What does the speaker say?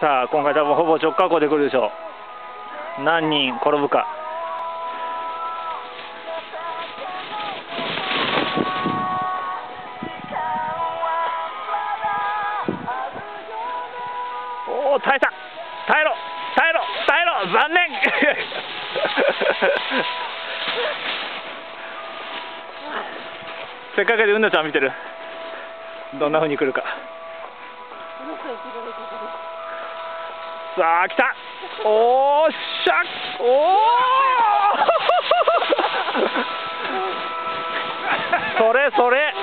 さあ今回多分ほぼ直下校で来るでしょう。何人転ぶか。おお耐えた。耐えろ。耐えろ。耐えろ。残念。せっかくでうなちゃん見てる。どんなふうに来るか。さあ来た。おーっしゃおお それそれ